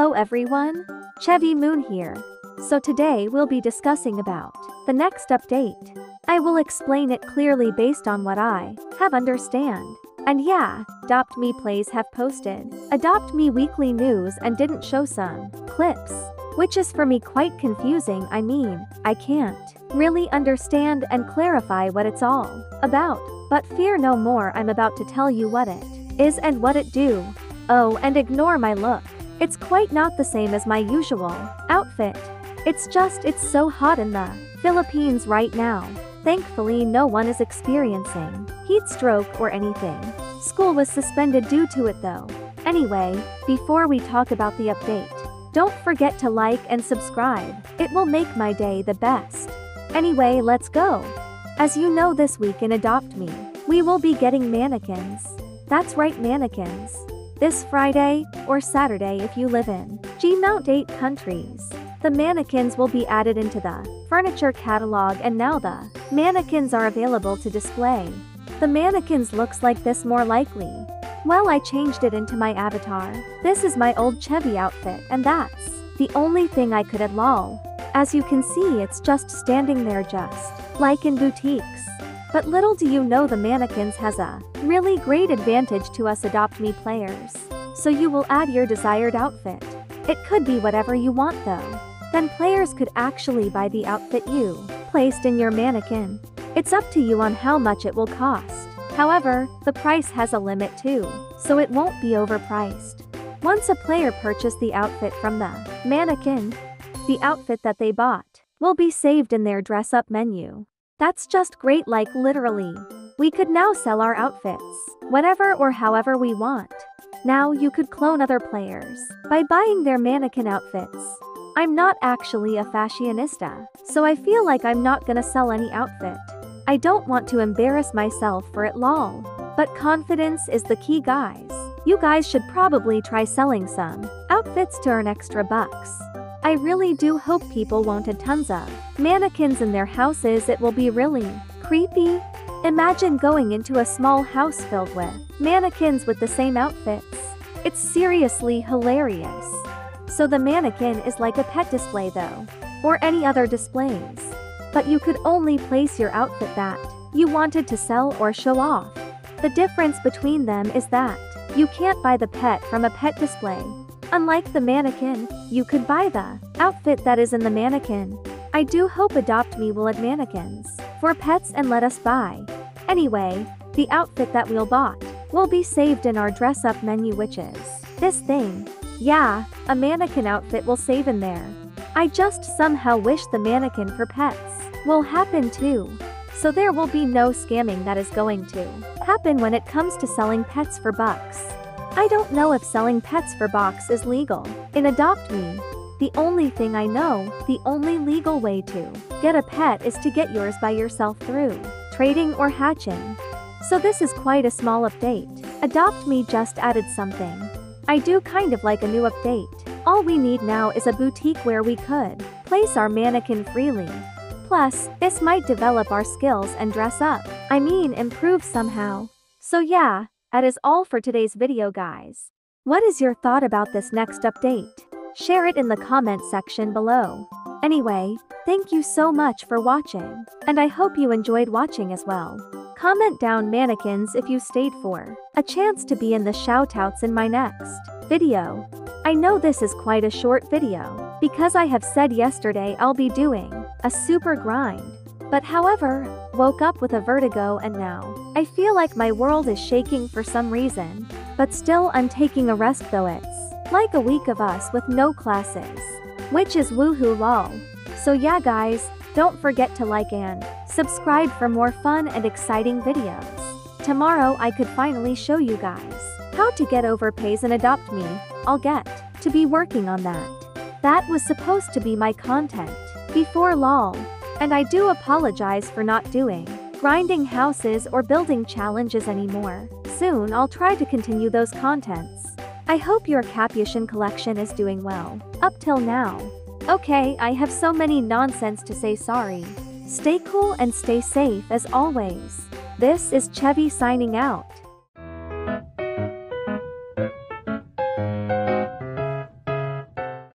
Hello everyone, Chevy Moon here. So today we'll be discussing about the next update. I will explain it clearly based on what I have understand. And yeah, Adopt Me Plays have posted Adopt Me weekly news and didn't show some clips, which is for me quite confusing. I mean, I can't really understand and clarify what it's all about. But fear no more, I'm about to tell you what it is and what it do. Oh, and ignore my look. It's quite not the same as my usual outfit. It's just it's so hot in the Philippines right now. Thankfully no one is experiencing heat stroke or anything. School was suspended due to it though. Anyway, before we talk about the update, don't forget to like and subscribe. It will make my day the best. Anyway, let's go. As you know this week in Adopt Me, we will be getting mannequins. That's right mannequins. This Friday, or Saturday if you live in G-Mount 8 countries. The mannequins will be added into the furniture catalog and now the mannequins are available to display. The mannequins looks like this more likely. Well I changed it into my avatar. This is my old Chevy outfit and that's the only thing I could add lol. As you can see it's just standing there just like in boutiques. But little do you know the mannequins has a really great advantage to us Adopt Me players. So you will add your desired outfit. It could be whatever you want though. Then players could actually buy the outfit you placed in your mannequin. It's up to you on how much it will cost. However, the price has a limit too, so it won't be overpriced. Once a player purchased the outfit from the mannequin, the outfit that they bought will be saved in their dress up menu. That's just great like literally. We could now sell our outfits, whatever or however we want. Now you could clone other players by buying their mannequin outfits. I'm not actually a fashionista, so I feel like I'm not gonna sell any outfit. I don't want to embarrass myself for it lol. But confidence is the key guys. You guys should probably try selling some outfits to earn extra bucks. I really do hope people won't add tons of mannequins in their houses it will be really creepy. Imagine going into a small house filled with mannequins with the same outfits. It's seriously hilarious. So the mannequin is like a pet display though, or any other displays. But you could only place your outfit that you wanted to sell or show off. The difference between them is that you can't buy the pet from a pet display Unlike the mannequin, you could buy the outfit that is in the mannequin. I do hope Adopt Me will add mannequins for pets and let us buy. Anyway, the outfit that we'll bought will be saved in our dress up menu which is this thing. Yeah, a mannequin outfit will save in there. I just somehow wish the mannequin for pets will happen too. So there will be no scamming that is going to happen when it comes to selling pets for bucks. I don't know if selling pets for box is legal. In Adopt Me, the only thing I know, the only legal way to get a pet is to get yours by yourself through trading or hatching. So this is quite a small update. Adopt Me just added something. I do kind of like a new update. All we need now is a boutique where we could place our mannequin freely. Plus, this might develop our skills and dress up. I mean improve somehow. So yeah, that is all for today's video guys. What is your thought about this next update? Share it in the comment section below. Anyway, thank you so much for watching, and I hope you enjoyed watching as well. Comment down mannequins if you stayed for a chance to be in the shoutouts in my next video. I know this is quite a short video, because I have said yesterday I'll be doing a super grind. But however, woke up with a vertigo and now, I feel like my world is shaking for some reason. But still I'm taking a rest though it's like a week of us with no classes. Which is woohoo lol. So yeah guys, don't forget to like and subscribe for more fun and exciting videos. Tomorrow I could finally show you guys how to get over pays and adopt me. I'll get to be working on that. That was supposed to be my content before lol. And I do apologize for not doing grinding houses or building challenges anymore. Soon I'll try to continue those contents. I hope your Capuchin collection is doing well. Up till now. Okay, I have so many nonsense to say sorry. Stay cool and stay safe as always. This is Chevy signing out.